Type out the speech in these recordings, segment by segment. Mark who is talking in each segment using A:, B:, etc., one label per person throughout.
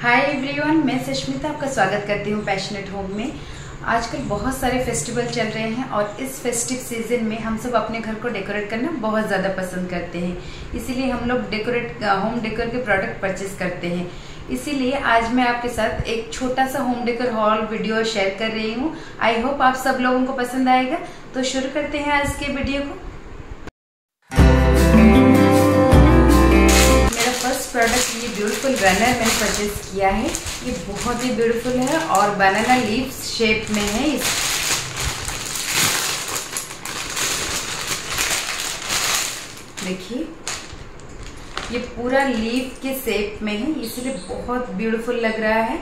A: Hi everyone मैं सुष्मिता आपका स्वागत करती हूँ पैशनेट होम में। आजकल बहुत सारे फेस्टिवल चल रहे हैं और इस फेस्टिव सीज़न में हम सब अपने घर को डेकोरेट करना बहुत ज़्यादा पसंद करते हैं। इसीलिए हम लोग डेकोरेट होम डेकोर के प्रोडक्ट परचेज करते हैं। इसीलिए आज मैं आपके साथ एक छोटा सा home decor haul video share कर रही हूँ। आई होप आप सब लोगों को पसंद आएगा। तो शुरू करते हैं आज के वीडियो को। प्रोडक्ट ये ब्यूटीफुल रनर मैंने परचेज किया है। ये बहुत ही ब्यूटीफुल है और बनाना लीफ शेप में है इस देखिए, ये पूरा लीफ के शेप में है, इसलिए बहुत ब्यूटीफुल लग रहा है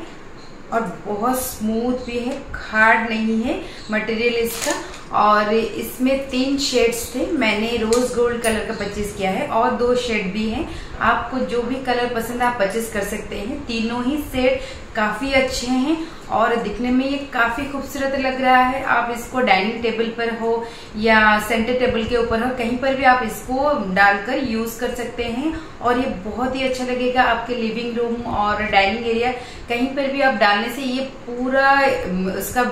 A: और बहुत स्मूथ भी है हार्ड नहीं है मटेरियल इसका। और इसमें तीन शेड्स थे। मैंने रोज गोल्ड कलर का परचेज किया है और दो शेड भी हैं। आपको जो भी कलर पसंद है, आप परचेज कर सकते हैं। तीनों ही शेड काफ़ी अच्छे हैं और दिखने में ये काफ़ी खूबसूरत लग रहा है। आप इसको डाइनिंग टेबल पर हो या सेंटर टेबल के ऊपर हो, कहीं पर भी आप इसको डालकर यूज़ कर सकते हैं और ये बहुत ही अच्छा लगेगा आपके लिविंग रूम और डाइनिंग एरिया कहीं पर भी आप डालने से ये पूरा उसका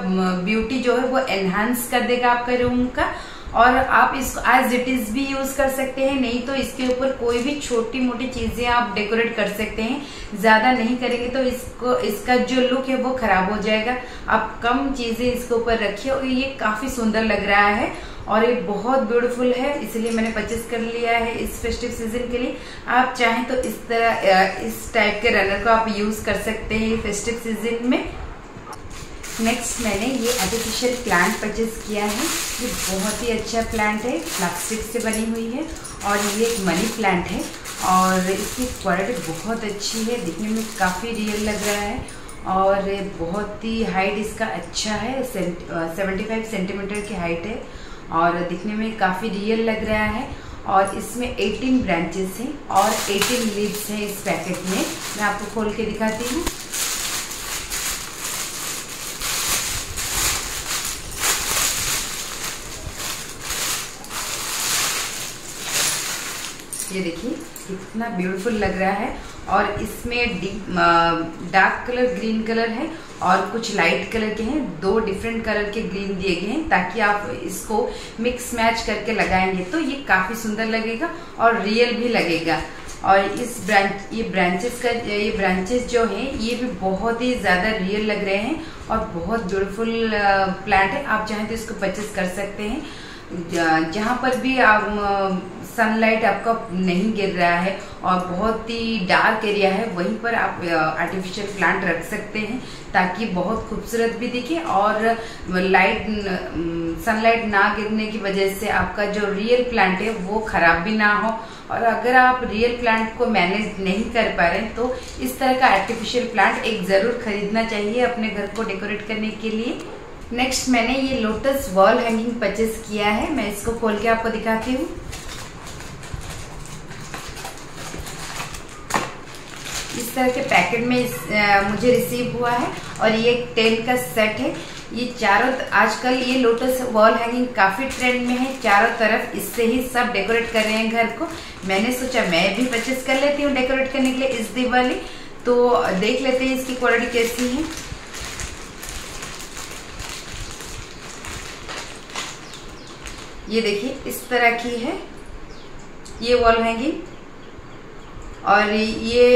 A: ब्यूटी जो है वो एनहांस कर देगा। आपका रूम का, और आप इसको एज इट इज़ भी यूज़ कर सकते हैं, नहीं तो इसके ऊपर कोई भी छोटी मोटी चीज़ें आप डेकोरेट कर सकते हैं। ज़्यादा नहीं करेंगे तो इसको, इसका जो लुक है वो खराब हो जाएगा। आप कम चीज़ें इसके ऊपर रखिए और ये काफ़ी सुंदर लग रहा है और ये बहुत ब्यूटीफुल है, इसलिए मैंने परचेज कर लिया है इस फेस्टिव सीज़न के लिए। आप चाहें तो इस तरह इस टाइप के रनर को आप यूज़ कर सकते हैं फेस्टिव सीज़न में। नेक्स्ट मैंने ये आर्टिफिशियल प्लांट परचेज किया है। ये बहुत ही अच्छा प्लांट है प्लास्टिक से बनी हुई है और ये एक मनी प्लांट है और इसकी क्वालिटी बहुत अच्छी है, दिखने में काफ़ी रियल लग रहा है और बहुत ही हाइट इसका अच्छा है सेवेंटी फाइव सेंटीमीटर की हाइट है और दिखने में काफ़ी रियल लग रहा है और इसमें 18 ब्रांचेस हैं और 18 लीव्स हैं इस पैकेट में। मैं आपको खोल के दिखाती हूँ। ये देखिए, कितना ब्यूटीफुल लग रहा है। और इसमें डार्क कलर ग्रीन कलर है और कुछ लाइट कलर के हैं। दो डिफरेंट कलर के ग्रीन दिए गए हैं ताकि आप इसको मिक्स मैच करके लगाएँगे तो ये काफ़ी सुंदर लगेगा और रियल भी लगेगा। और इस ब्रांच, ये ब्रांचेस का, ये ब्रांचेस जो हैं, ये भी बहुत ही ज़्यादा रियल लग रहे हैं और बहुत ब्यूटीफुल प्लांट है। आप चाहें तो इसको परचेस कर सकते हैं। जहाँ पर भी आप सनलाइट आपका नहीं गिर रहा है और बहुत ही डार्क एरिया है, वहीं पर आप आर्टिफिशियल प्लांट रख सकते हैं ताकि बहुत खूबसूरत भी दिखे और लाइट सनलाइट ना गिरने की वजह से आपका जो रियल प्लांट है वो खराब भी ना हो। और अगर आप रियल प्लांट को मैनेज नहीं कर पा रहे तो इस तरह का आर्टिफिशियल प्लांट एक ज़रूर खरीदना चाहिए अपने घर को डेकोरेट करने के लिए। नेक्स्ट मैंने ये लोटस वॉल हैंगिंग परचेस किया है। मैं इसको खोल के आपको दिखाती हूँ। इस तरह के पैकेट में इस, आ, मुझे रिसीव हुआ है और ये टेन का सेट है। ये चारों आजकल ये लोटस वॉल हैंगिंग काफ़ी ट्रेंड में है। चारों तरफ़ इससे ही सब डेकोरेट कर रहे हैं घर को। मैंने सोचा मैं भी परचेस कर लेती हूँ डेकोरेट करने के लिए इस दिवाली। तो देख लेते हैं इसकी क्वालिटी कैसी है। ये देखिए, इस तरह की है। ये वॉल हैंगिंग और ये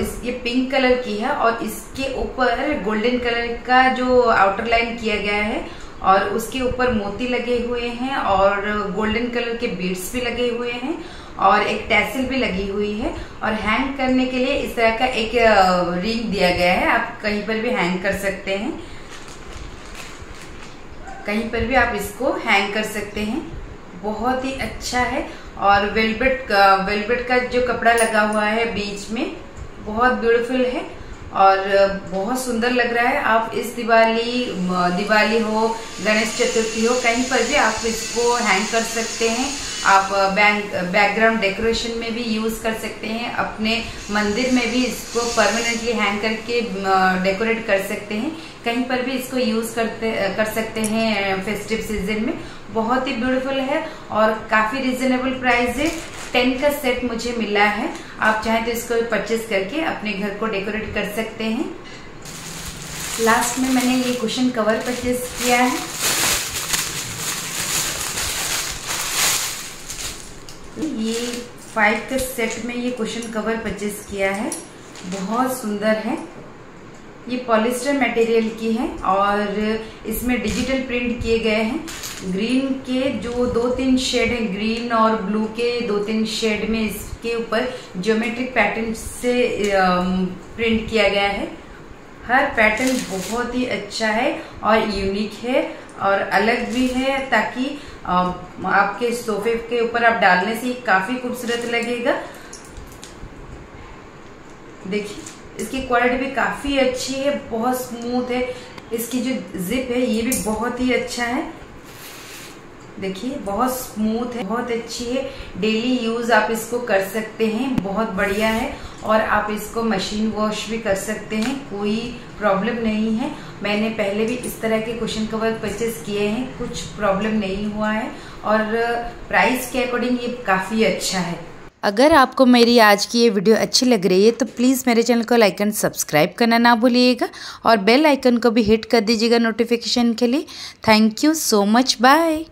A: इस, ये पिंक कलर की है और इसके ऊपर गोल्डन कलर का जो आउटर लाइन किया गया है और उसके ऊपर मोती लगे हुए हैं और गोल्डन कलर के बीड्स भी लगे हुए हैं और एक टैसल भी लगी हुई है और हैंग करने के लिए इस तरह का एक रिंग दिया गया है। आप कहीं पर भी हैंग कर सकते हैं। कहीं पर भी आप इसको हैंग कर सकते हैं। बहुत ही अच्छा है और वेलवेट का वेलवेट का जो कपड़ा लगा हुआ है बीच में, बहुत ब्यूटीफुल है। और बहुत सुंदर लग रहा है। आप इस दिवाली दिवाली हो, गणेश चतुर्थी हो, कहीं पर भी आप इसको हैंग कर सकते हैं। आप बैंक बैकग्राउंड डेकोरेशन में भी यूज़ कर सकते हैं। अपने मंदिर में भी इसको परमानेंटली हैंग करके डेकोरेट कर सकते हैं। कहीं पर भी इसको यूज़ करते कर सकते हैं फेस्टिव सीज़न में। बहुत ही ब्यूटीफुल है और काफ़ी रिजनेबल प्राइस है। टेन का सेट मुझे मिला है। आप चाहें तो इसको परचेज करके अपने घर को डेकोरेट कर सकते हैं। लास्ट में मैंने ये कुशन कवर परचेज किया है। ये फाइव का सेट में ये कुशन कवर परचेज किया है। बहुत सुंदर है। ये पॉलिस्टर मटेरियल की है और इसमें डिजिटल प्रिंट किए गए हैं। ग्रीन के जो दो तीन शेड हैं ग्रीन और ब्लू के दो तीन शेड में इसके ऊपर ज्योमेट्रिक पैटर्न से प्रिंट किया गया है। हर पैटर्न बहुत ही अच्छा है और यूनिक है और अलग भी है ताकि आपके सोफे के ऊपर आप डालने से काफ़ी खूबसूरत लगेगा। देखिए। इसकी क्वालिटी भी काफ़ी अच्छी है, बहुत स्मूथ है। इसकी जो जिप है, ये भी बहुत ही अच्छा है। देखिए, बहुत स्मूथ है, बहुत अच्छी है। डेली यूज़ आप इसको कर सकते हैं, बहुत बढ़िया है। और आप इसको मशीन वॉश भी कर सकते हैं, कोई प्रॉब्लम नहीं है। मैंने पहले भी इस तरह के क्वेश्चन कवर परचेज किए हैं, कुछ प्रॉब्लम नहीं हुआ है। और प्राइस के अकॉर्डिंग ये काफ़ी अच्छा है।
B: अगर आपको मेरी आज की ये वीडियो अच्छी लग रही है तो प्लीज़ मेरे चैनल को लाइक एंड सब्सक्राइब करना ना भूलिएगा और बेल आइकन को भी हिट कर दीजिएगा नोटिफिकेशन के लिए। Thank you so much, bye.